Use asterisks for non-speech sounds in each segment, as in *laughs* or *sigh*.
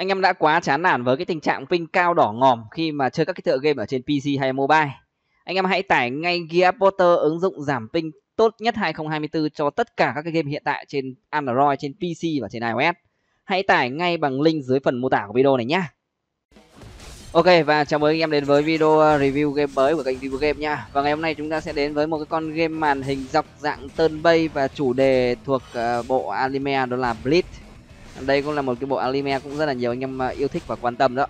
anh em đã quá chán nản với cái tình trạng ping cao đỏ ngòm khi mà chơi các cái tựa game ở trên PC hay mobile. Anh em hãy tải ngay Gear Porter ứng dụng giảm ping tốt nhất 2024 cho tất cả các cái game hiện tại trên Android, trên PC và trên iOS. Hãy tải ngay bằng link dưới phần mô tả của video này nhé. Ok và chào mừng anh em đến với video uh, review game mới của kênh Review Game nha. Và ngày hôm nay chúng ta sẽ đến với một cái con game màn hình dọc dạng turn based và chủ đề thuộc uh, bộ anime đó là Bleach đây cũng là một cái bộ anime cũng rất là nhiều anh em à, yêu thích và quan tâm đó.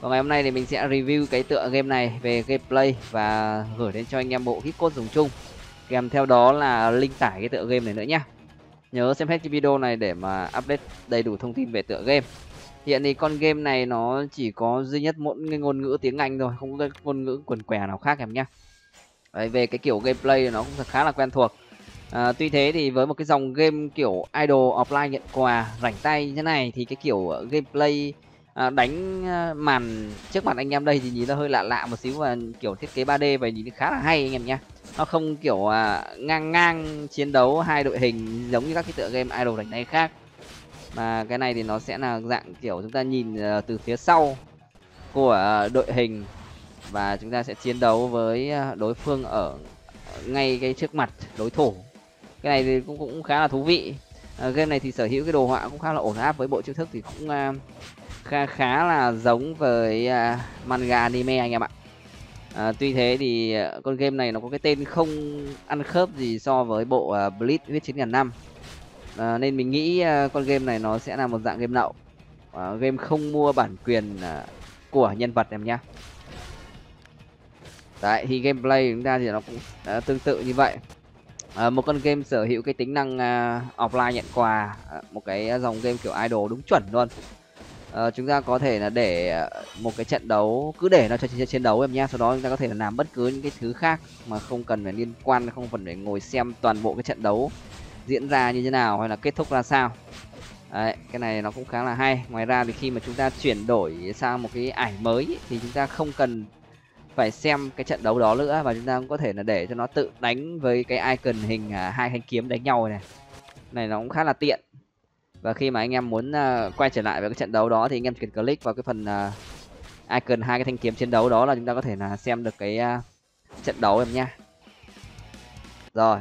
Và ngày hôm nay thì mình sẽ review cái tựa game này về gameplay và gửi đến cho anh em bộ hit code dùng chung. Kèm theo đó là link tải cái tựa game này nữa nhá. Nhớ xem hết cái video này để mà update đầy đủ thông tin về tựa game. Hiện thì con game này nó chỉ có duy nhất một ngôn ngữ tiếng anh thôi không có ngôn ngữ quần què nào khác em nhá. Đấy, về cái kiểu gameplay nó cũng khá là quen thuộc à, tuy thế thì với một cái dòng game kiểu idol offline nhận quà rảnh tay như thế này thì cái kiểu ờ, gameplay à, đánh à, màn trước mặt anh em đây thì nhìn nó hơi lạ lạ một xíu và kiểu thiết kế 3D và nhìn khá là hay anh em nhé. Nó không kiểu à, ngang ngang chiến đấu hai đội hình giống như các cái tựa game idol rảnh tay khác. Mà cái này thì nó sẽ là dạng kiểu chúng ta nhìn ờ, từ phía sau của ờ, đội hình và chúng ta sẽ chiến đấu với đối phương ở ngay cái trước mặt đối thủ cái này thì cũng cũng khá là thú vị. Ờ, à, game này thì sở hữu cái đồ họa cũng khá là ổn áp với bộ chiêu thức thì cũng à, uh, khá khá là giống với uh, manga anime anh em ạ. À, tuy thế thì à, con game này nó có cái tên không ăn khớp gì so với bộ uh, Blitz huyết chiến ngàn năm. À, nên mình nghĩ uh, con game này nó sẽ là một dạng game nậu. Uh, game không mua bản quyền uh, của nhân vật em nhá. Đấy thì gameplay chúng ta thì nó cũng uh, tương tự như vậy à, một con game sở hữu cái tính năng uh, offline nhận quà à, một cái dòng game kiểu idol đúng chuẩn luôn. À, chúng ta có thể là để à, một cái trận đấu cứ để nó cho chiến đấu em nhé sau đó chúng ta có thể là làm bất cứ những cái thứ khác mà không cần phải liên quan không cần phải ngồi xem toàn bộ cái trận đấu diễn ra như thế nào hay là kết thúc ra sao. Đấy, cái này nó cũng khá là hay. Ngoài ra thì khi mà chúng ta chuyển đổi sang một cái ảnh mới thì chúng ta không cần phải xem cái trận đấu đó nữa và chúng ta cũng có thể là để cho nó tự đánh với cái icon hình à, hai thanh kiếm đánh nhau này. Này nó cũng khá là tiện. Và khi mà anh em muốn uh, quay trở lại với cái trận đấu đó thì anh em chỉ cần click vào cái phần uh, icon hai cái thanh kiếm chiến đấu đó là chúng ta có thể là xem được cái uh, trận đấu em nha rồi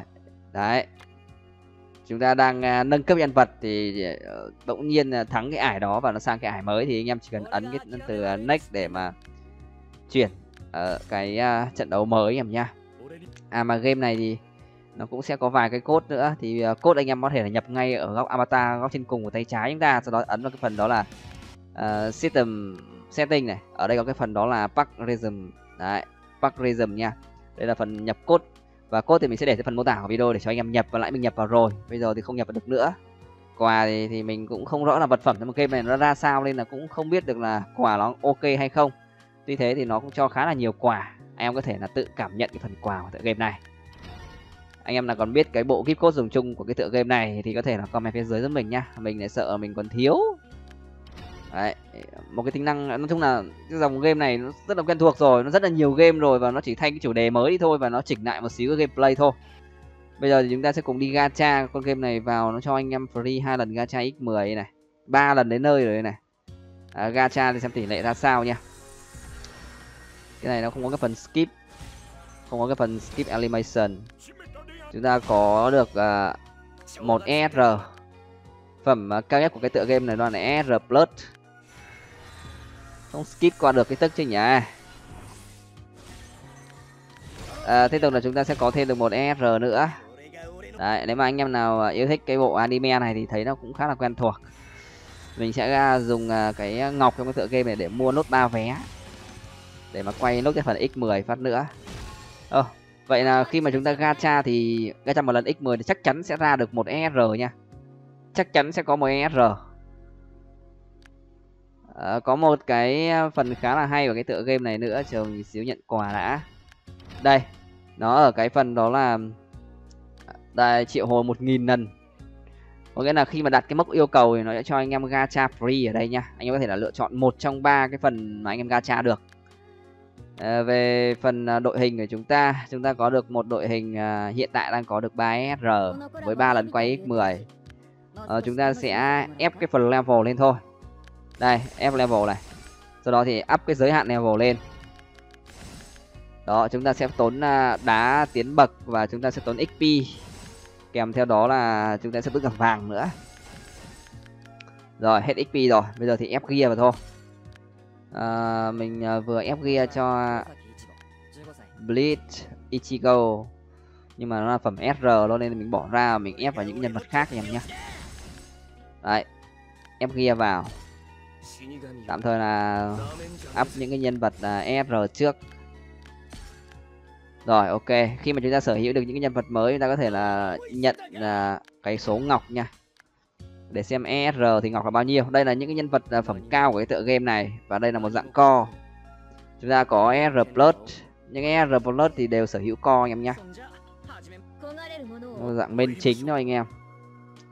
đấy. Chúng ta đang uh, nâng cấp nhân vật thì uh, bỗng nhiên uh, thắng cái ải đó và nó sang cái ải mới thì anh em chỉ cần ấn cái từ uh, next để mà chuyển ở cái uh, trận đấu mới em nha à mà game này thì nó cũng sẽ có vài cái cốt nữa. Thì à, uh, cốt anh em có thể là nhập ngay ở góc avatar góc trên cùng của tay trái chúng ta. Sau đó ấn vào cái phần đó là uh, system setting này. Ở đây có cái phần đó là pack rhythm. Đấy pack rhythm nha. Đây là phần nhập cốt và cốt thì mình sẽ để cái phần mô tả của video để cho anh em nhập. Và lại mình nhập vào rồi. Bây giờ thì không nhập vào được nữa. Quà thì, thì mình cũng không rõ là vật phẩm trong một game này nó ra sao nên là cũng không biết được là quà nó ok hay không tuy thế thì nó cũng cho khá là nhiều quà. Anh em có thể là tự cảm nhận cái phần quà của tựa game này. Anh em là còn biết cái bộ gift code dùng chung của cái tựa game này thì có thể là comment phía dưới giúp mình nhá. Mình lại sợ mình còn thiếu. Đấy một cái tính năng nói chung là cái dòng game này nó rất là quen thuộc rồi nó rất là nhiều game rồi và nó chỉ thay cái chủ đề mới đi thôi và nó chỉnh lại một xíu cái gameplay thôi. Bây giờ thì chúng ta sẽ cùng đi gacha con game này vào nó cho anh em free hai lần gacha x 10 này ba lần đến nơi rồi này. À, gacha thì xem tỷ lệ ra sao nha cái này nó không có cái phần skip. Không có cái phần skip animation. Chúng ta có được uh, một ER phẩm uh, cao nhất của cái tựa game này đó là ER plus. Không skip qua được cái tức chứ nhỉ? À, tiếp tục là chúng ta sẽ có thêm được một ER nữa. Đấy nếu mà anh em nào à, yêu thích cái bộ anime này thì thấy nó cũng khá là quen thuộc. Mình sẽ dùng cái ngọc trong cái tựa game này để mua nốt ba vé để mà quay nốt cái phần x 10 phát nữa. Ờ vậy là khi mà chúng ta gacha thì gacha một lần x 10 thì chắc chắn sẽ ra được một er nha. Chắc chắn sẽ có một er ờ, có một cái phần khá là hay của cái tựa game này nữa chờ mình xíu nhận quà đã. Đây nó ở cái phần đó là à, đây triệu hồi một nghìn lần. Có nghĩa là khi mà đặt cái mốc yêu cầu thì nó sẽ cho anh em gacha free ở đây nha. Anh em có thể là lựa chọn một trong ba cái phần mà anh em gacha được. À, về phần à, đội hình của chúng ta chúng ta có được một đội hình à, hiện tại đang có được 3 SR với ba lần quay x10 à, ờ, chúng ta sẽ ép cái phần level lên thôi. Đây ép level này. Sau đó thì up cái giới hạn level lên. Đó chúng ta sẽ tốn à, đá tiến bậc và chúng ta sẽ tốn xp kèm theo đó là chúng ta sẽ tốn gặp vàng nữa. Rồi hết xp rồi. Bây giờ thì ép gear vào thôi à, mình à, vừa ép gear cho bleed ichigo. Nhưng mà nó là phẩm sr luôn nên mình bỏ ra mình ép vào những nhân vật khác em nhé đấy ép gear vào. Tạm thời là áp những cái nhân vật ờ, à, sr trước. Rồi ok. Khi mà chúng ta sở hữu được những cái nhân vật mới chúng ta có thể là nhận à, cái số ngọc nha để xem ER thì ngọc là bao nhiêu. Đây là những cái nhân vật à, phẩm cao của cái tựa game này và đây là một dạng co chúng ta có ER plus những ER plus thì đều sở hữu co anh em nhé một dạng main chính thôi anh em.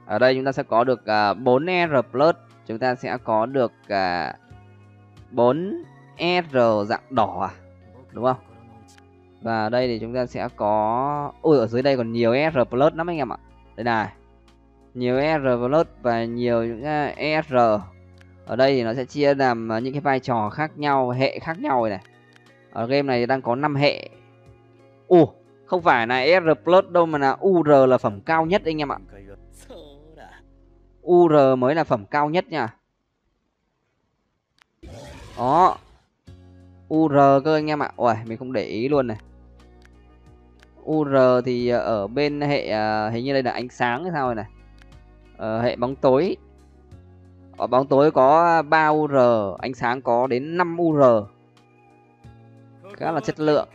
Ở đây chúng ta sẽ có được uh, 4 ER plus chúng ta sẽ có được uh, 4 ER dạng đỏ à? Đúng không? Và đây thì chúng ta sẽ có ui ở dưới đây còn nhiều ER plus lắm anh em ạ. Đây này nhiều ESR plus và nhiều những à, ESR ở đây thì nó sẽ chia làm à, những cái vai trò khác nhau, hệ khác nhau này ở game này đang có 5 hệ. U, không phải là ESR plus đâu mà là UR là phẩm cao nhất anh em ạ. UR mới là phẩm cao nhất nha. Đó. UR cơ anh em ạ. Ôi mình không để ý luôn này. UR thì à, ở bên hệ hình như đây là ánh sáng hay sao rồi này. Ờ, hệ bóng tối. Ở bóng tối có 3 UR ánh sáng có đến 5 UR khá là chất lượng.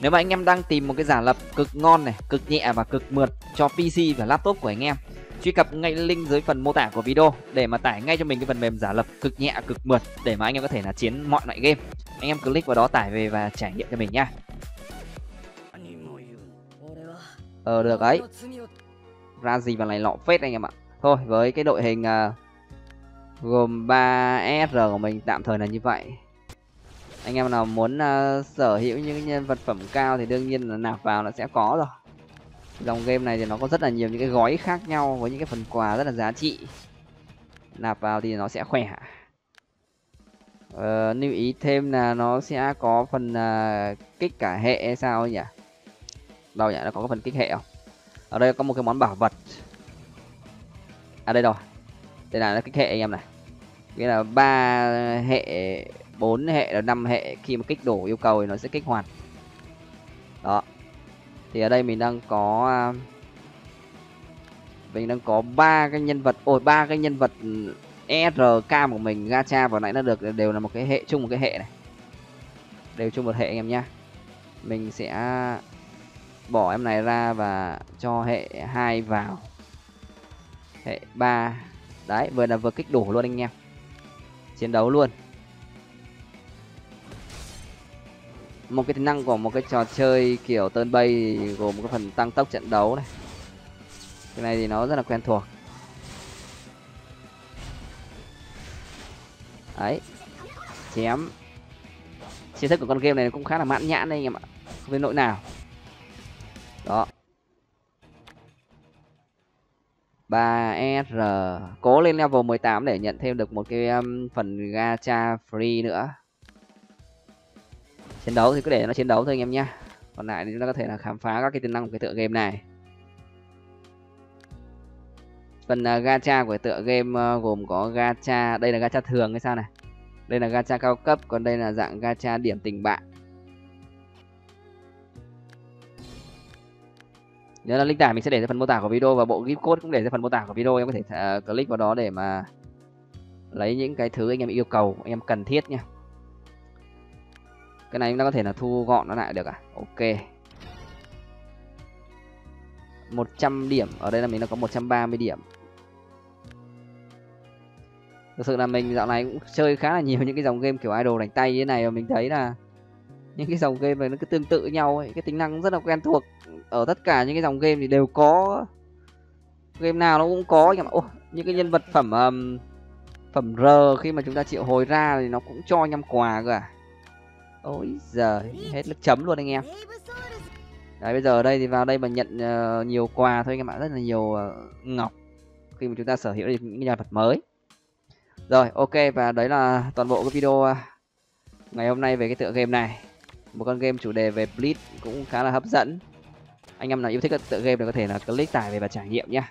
Nếu mà anh em đang tìm một cái giả lập cực ngon này, cực nhẹ và cực mượt cho pc và laptop của anh em, truy cập ngay link dưới phần mô tả của video để mà tải ngay cho mình cái phần mềm giả lập cực nhẹ, cực mượt để mà anh em có thể là chiến mọi loại game. Anh em click vào đó tải về và trải nghiệm cho mình nha. Ờ được đấy ra gì vào này lọ phết anh em ạ. Thôi với cái đội hình uh, gồm 3 sr của mình tạm thời là như vậy. Anh em nào muốn uh, sở hữu những nhân vật phẩm cao thì đương nhiên là nạp vào là sẽ có rồi. Dòng game này thì nó có rất là nhiều những cái gói khác nhau với những cái phần quà rất là giá trị. Nạp vào thì nó sẽ khỏe. Uh, lưu ý thêm là nó sẽ có phần uh, kích cả hệ hay sao nhỉ? Đâu nhỉ? Nó có phần kích hệ không? Ở đây có một cái món bảo vật. À đây rồi. Đây là cái kích hệ anh em này. Nghĩa là ba hệ, bốn hệ là năm hệ. Khi mà kích đổ yêu cầu thì nó sẽ kích hoạt. Đó. Thì ở đây mình đang có à, mình đang có ba cái nhân vật, ôi, ba cái nhân vật ừ, ERK của mình, gacha vừa nãy nó được đều là một cái hệ, chung một cái hệ này. Đều chung một hệ anh em nhá. Mình sẽ bỏ em này ra và cho hệ hai vào. Hệ ba. Đấy, vừa là vừa kích đủ luôn anh em. Chiến đấu luôn. Một cái tính năng của một cái trò chơi kiểu tơn bay gồm một cái phần tăng tốc trận đấu này. Cái này thì nó rất là quen thuộc. Đấy. Chém. Chiến thức của con game này cũng khá là mãn nhãn đây anh em ạ. Không biết nỗi nào đó. 3 r. Cố lên level 18 để nhận thêm được một cái um, phần gacha free nữa. Chiến đấu thì cứ để nó chiến đấu thôi anh em nhé còn lại thì chúng ta có thể là khám phá các cái tính năng của cái tựa game này. Phần uh, gacha của tựa game uh, gồm có gacha đây là gacha thường hay sao này? Đây là gacha cao cấp còn đây là dạng gacha điểm tình bạn. Nhớ là link tải mình sẽ để ra phần mô tả của video và bộ gift code cũng để ra phần mô tả của video. Em có thể uh, click vào đó để mà lấy những cái thứ anh em yêu cầu anh em cần thiết nha. Cái này chúng ta có thể là thu gọn nó lại được à? Ok. 100 điểm. Ở đây là mình đã có 130 điểm. Thực sự là mình dạo này cũng chơi khá là nhiều *laughs* những cái dòng game kiểu idol đánh tay như thế này và mình thấy là những cái dòng game này nó cứ tương tự nhau ấy. Cái tính năng rất là quen thuộc. Ở tất cả những cái dòng game thì đều có game nào nó cũng có nhưng mà ô, những cái nhân vật phẩm um, phẩm r khi mà chúng ta triệu hồi ra thì nó cũng cho nhăm quà cơ à. Ôi giời, hết nước chấm luôn anh em. Đấy bây giờ ở đây thì vào đây mà nhận uh, nhiều quà thôi anh em ạ rất là nhiều uh, ngọc khi mà chúng ta sở hữu được những nhân vật mới. Rồi ok và đấy là toàn bộ cái video ờ, ngày hôm nay về cái tựa game này một con game chủ đề về blitz cũng khá là hấp dẫn. Anh em nào yêu thích tựa game thì có thể là click tải về và trải nghiệm nhé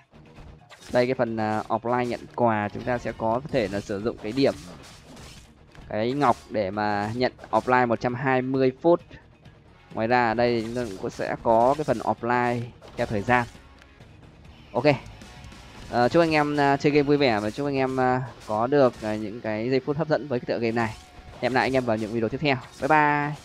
đây cái phần uh, offline nhận quà chúng ta sẽ có thể là sử dụng cái điểm cái ngọc để mà nhận offline 120 phút. Ngoài ra ở đây chúng ta cũng sẽ có cái phần offline theo thời gian. Ok. Uh, chúc anh em uh, chơi game vui vẻ và chúc anh em uh, có được uh, những cái giây phút hấp dẫn với cái tựa game này. Hẹn lại anh em vào những video tiếp theo. Bye bye.